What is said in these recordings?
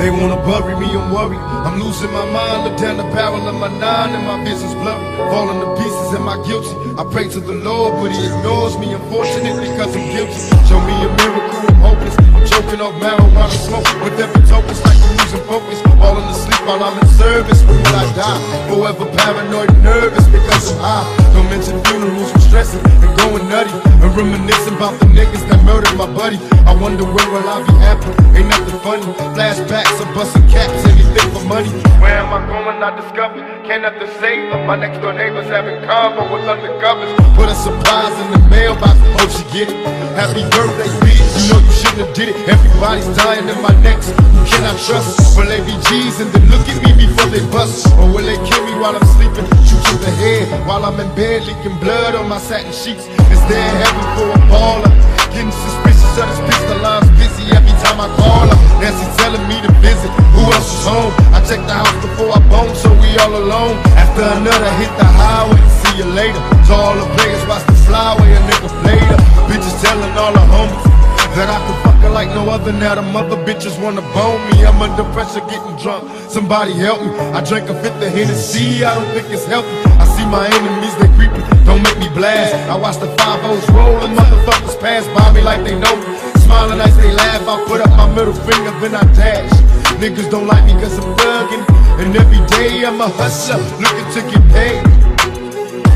They wanna bury me, I'm worried. I'm losing my mind. Look down the barrel of my nine and my vision's blurry. Falling to pieces, am I guilty? I pray to the Lord, but He ignores me. Unfortunately, cause I'm guilty. Show me a miracle, I'm hopeless. I'm choking off marijuana smoke with every token, like I'm losing focus. Falling asleep while I'm in service. When will I die? Forever paranoid, nervous because I'm high. Don't mention funerals, I'm stressing and going nutty. And reminiscing about the niggas that murdered my buddy. I wonder where will I be happy? Ain't nothing funny. Flashbacks of busting caps, anything for money. Where am I going? I discovered. Can't nothing save them. My next door neighbors having combo with undercovers. Put a surprise in the mailbox. Hope she get it. Happy birthday, bitch. You know you shouldn't have did it. Everybody's dying in my next. You cannot trust. Will they be G's and then look at me before they bust? Or will they kill me while I'm sleeping? Shoot to the head while I'm in bed, leaking blood on my satin sheets. Is there heaven for a baller? Getting suspicious of this pistol line's busy every time I call her. Nancy telling me to visit. Who else is home? I check the house before I bone, so we all alone. After another hit the highway, see you later. To all the players, watch the flyway, a nigga played her. Bitches telling all the homies. That I can fuck her like no other now the mother bitches wanna bone me I'm under pressure getting drunk, somebody help me I drank a fifth of Hennessy, I don't think it's healthy my enemies, they creepin', don't make me blast I watch the 5-0s roll and motherfuckers pass by me like they know me Smiling as they laugh, I put up my middle finger then I dash Niggas don't like me cause I'm thuggin' And every day I'm a hustler, looking to get paid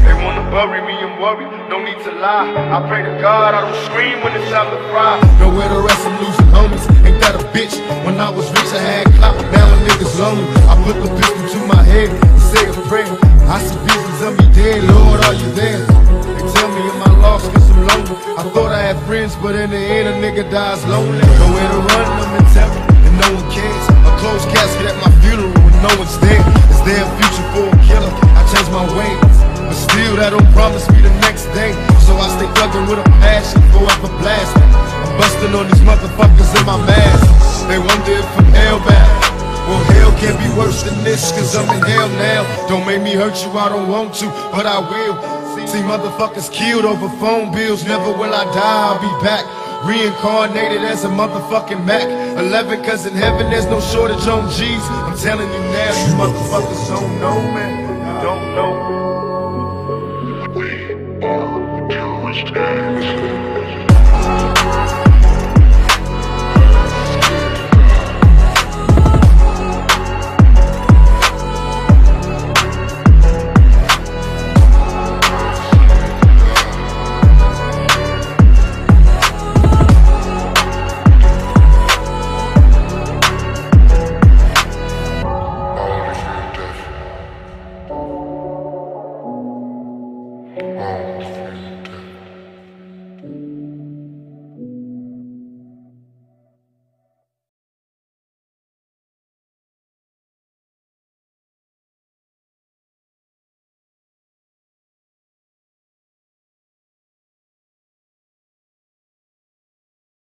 they wanna bury me, I'm worried, no need to lie. I pray to God I don't scream when it's time to cry. Nowhere to rest, I'm losing homies. Ain't that a bitch? When I was rich, I had See visions of dead, Lord, are you there? They tell me am I lost cause I'm lonely. I thought I had friends, but in the end a nigga dies lonely. Nowhere to run, I'm in terror, and no one cares. A closed casket at my funeral when no one's there. Is there a future for a killer? I changed my ways. But still, that don't promise me the next day. So I stay thuggin' with a passion, forever blasting. I'm busting on these motherfuckers in my mask. They wonder if I'm hell can't be worse than this, cause I'm in hell now. Don't make me hurt you, I don't want to, but I will. See motherfuckers killed over phone bills, never will I die, I'll be back. Reincarnated as a motherfucking Mac 11 cause in heaven there's no shortage on G's I'm telling you now, you motherfuckers don't know, man. You don't know. We are Tuesday.